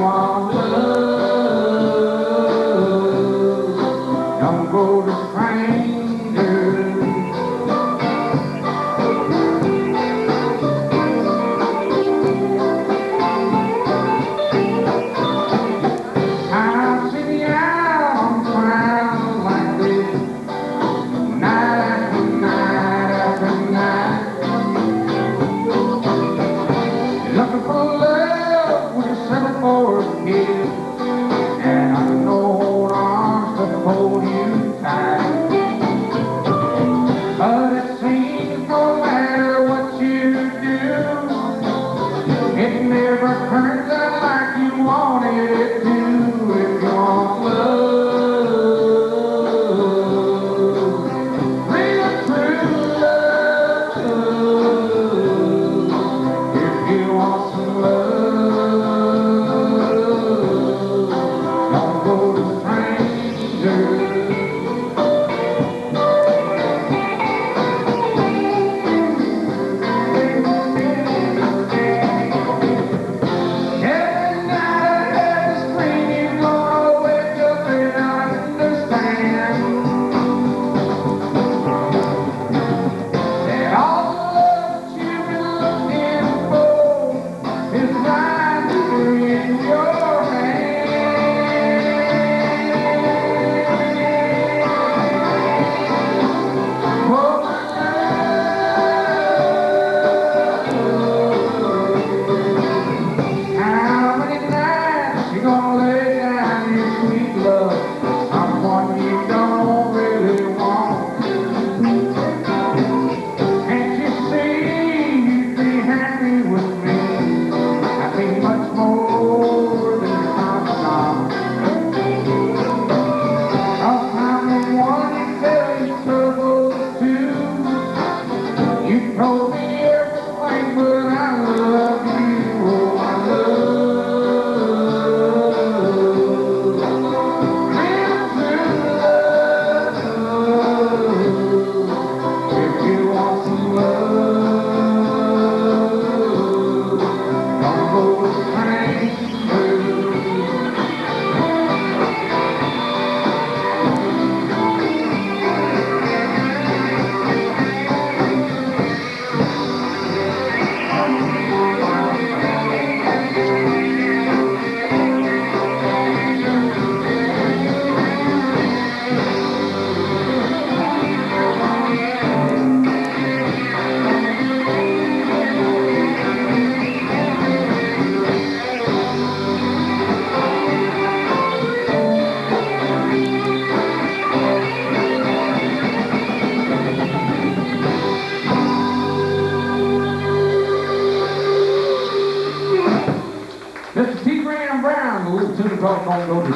wall time to in your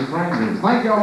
strangers. Thank you all.